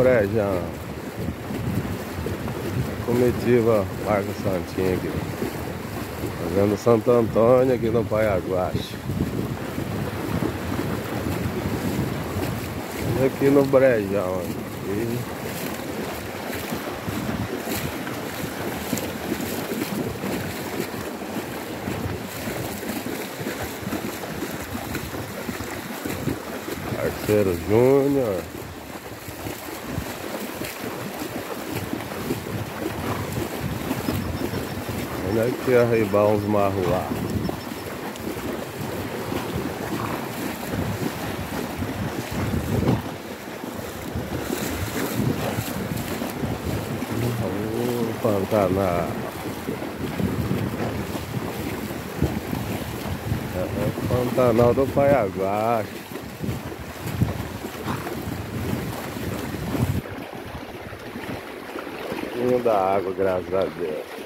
Brejão. Comitiva Marco Santinho aqui. Fazendo Santo Antônio aqui no Paiaguache. Aqui no Brejão. Aqui. Parceiro Júnior. Olha aqui arribar uns marros lá. Oh, Pantanal. É, é Pantanal do pouquinho da água, graças a Deus.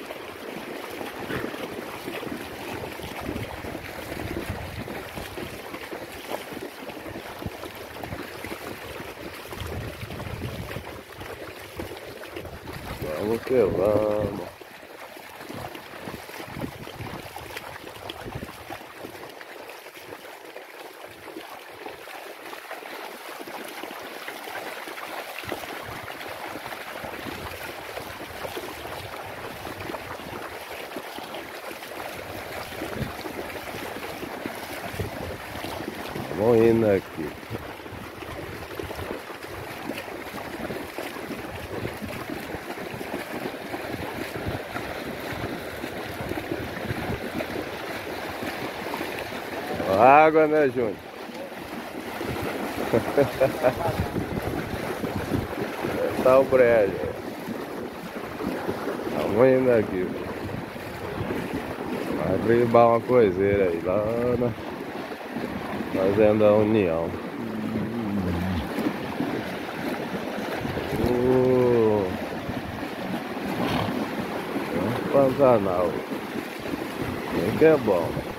Vamos que vamos. Vamos indo aqui. Água, né, Júnior? tá o brejo. Vamos indo aqui. Vai abrir uma coiseira aí lá na... Fazenda União. Uh, Pantanal. Que é bom.